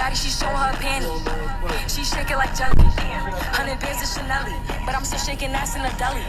body, she show her panty. She shake it like jelly. Hundred bands of Chanel, but I'm still shaking ass in a deli.